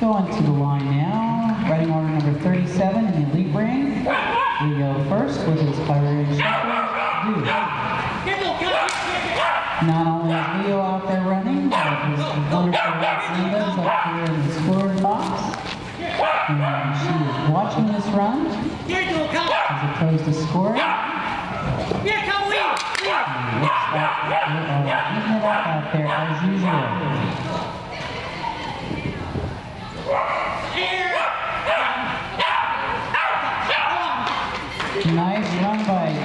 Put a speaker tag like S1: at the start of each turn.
S1: Going to the line now, riding order number 37 in the elite ring. Leo first with his Pyrenean Shepherd, Not only is Leo out there running, but his wonderful Linda's up here in the scoring box. And she is watching this run as opposed to scoring. Eating it up out there as usual. Nice run by